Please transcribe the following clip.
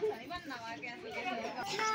प्यारे